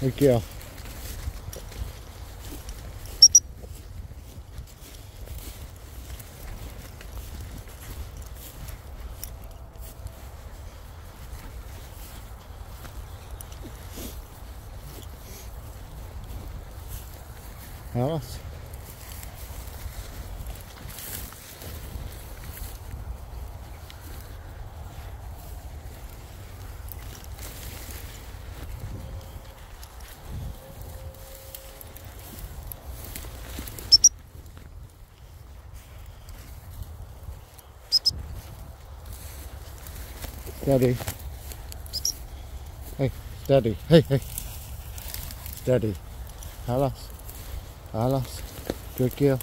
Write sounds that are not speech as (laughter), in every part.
Good girl. Alice. Steady. Hey, Daddy. Hey, hey. Steady. Alice. Alice. Good girl.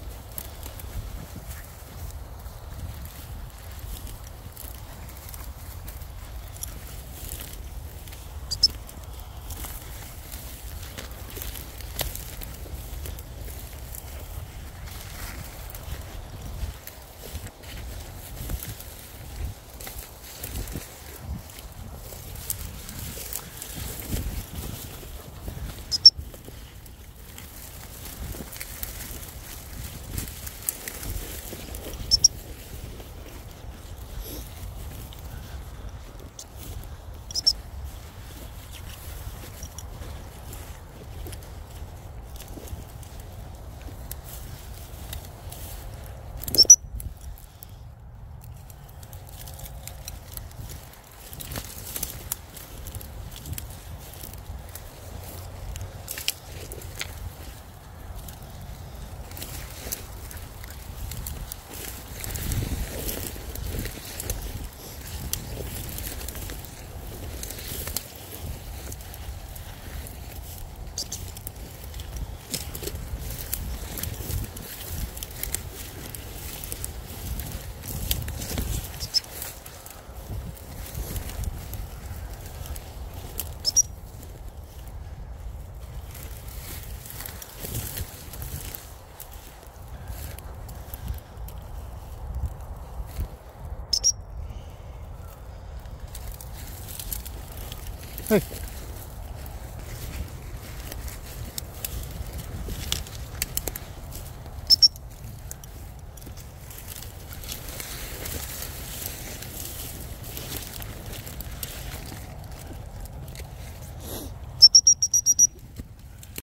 Hey. (laughs)